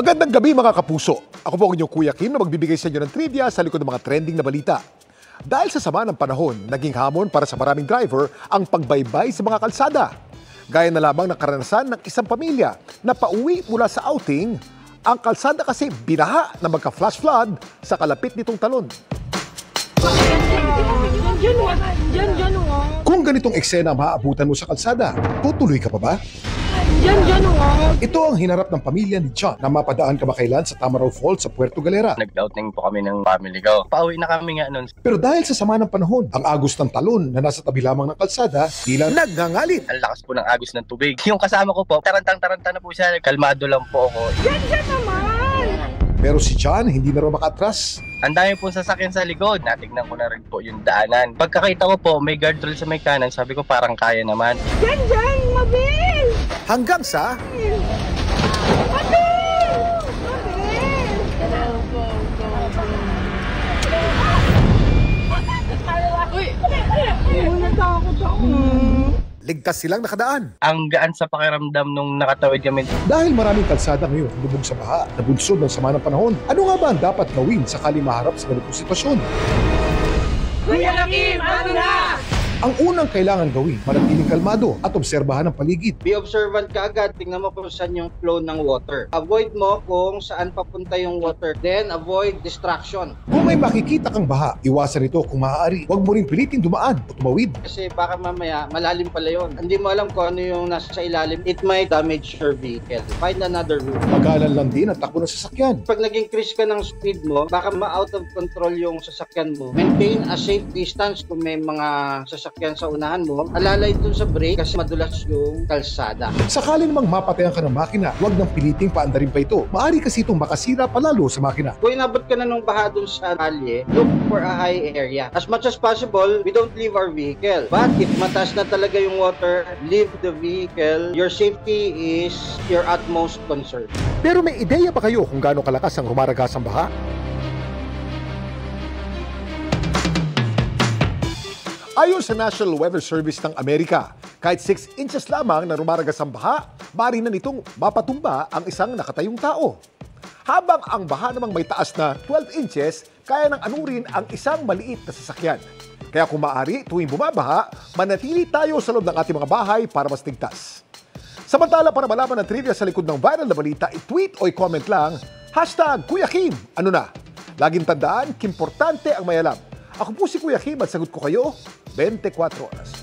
Magandang gabi mga kapuso. Ako po ang inyong Kuya Kim na magbibigay sa inyo ng trivia sa likod ng mga trending na balita. Dahil sa sama ng panahon, naging hamon para sa maraming driver ang pagbaybay sa mga kalsada. Gaya na lamang ng karanasan ng isang pamilya na pauwi mula sa outing, ang kalsada kasi binaha na magka-flash flood sa kalapit nitong talon. Oh. Kung ganitong eksena ang maaabutan mo sa kalsada, tutuloy ka pa ba? Diyan, diyan, oh. Ito ang hinarap ng pamilya ni John na mapadaan kamakailan sa Tamaraw Falls sa Puerto Galera. Nag-outing po kami ng family ko. Pauwi na kami nga nun. Pero dahil sa sama ng panahon, ang agos ng talon na nasa tabi lamang ng kalsada, tila nagngangalit. Ang lakas po ng agos ng tubig. Yung kasama ko po, tarantang-taranta na po siya. Kalmado lang po ako. Diyan, diyan naman. Pero si John hindi na raw makatras. Ang dami po sasakyan sa likod. Natignan ko na rin po yung daanan. Pagkakita ko po, may guardrail sa may kanan. Sabi ko parang kaya naman. Diyan, diyan, mabil. Hanggang sa ligtas silang nakadaan. Ang gaan sa pakiramdam nung nakatawid kami. Dahil maraming kalsada ngayon lubog sa baha, nabunsod ng sama ng panahon. Ano nga ba ang dapat gawin sakali maharap sa ganitong sitwasyon? Kuya Kim, ano na? Ang unang kailangan gawin, manatiling kalmado at obserbahan ang paligid. Be observant ka agad, tingnan mo kung saan yung flow ng water. Avoid mo kung saan papunta yung water. Then avoid distraction. Kung may makikita kang baha, iwasan ito kung maaari. Huwag mo rin pilitin dumaan o tumawid. Kasi baka mamaya malalim pala yun. Hindi mo alam kung ano yung nasa ilalim. It might damage your vehicle. Find another route. Magalan lang din ang takbo ng sasakyan. Pag nag-increase ka ng speed mo, baka ma-out of control yung sasakyan mo. Maintain a safe distance kung may mga sasakyan sa unahan mo. Alalay dun sa brake kasi madulas yung kalsada. Sakali namang mapatayan ka ng makina, huwag nang piliting paandarin pa ito. Maari kasi itong makasira palalo sa makina. Kung inabot ka na ng baha dun sa kalye, look for a high area. As much as possible, we don't leave our vehicle. But if mataas na talaga yung water, leave the vehicle. Your safety is your utmost concern. Pero may ideya ba kayo kung gaano kalakas ang rumaragas ang baha? Ayon sa National Weather Service ng Amerika, kahit 6 inches lamang na rumaragas ang baha, mari na nitong mapatumba ang isang nakatayong tao. Habang ang baha namang may taas na 12 inches, kaya nang anurin ang isang maliit na sasakyan. Kaya kung maaari, tuwing bumabaha, manatili tayo sa loob ng ating mga bahay para mas ligtas. Samantala, para malaman ang trivia sa likod ng viral na balita, i-tweet o i-comment lang, hashtag Kuya Kim. Ano na? Laging tandaan, kimportante ang may alam. Ako po si Kuya Kim at sagot ko kayo 24 horas.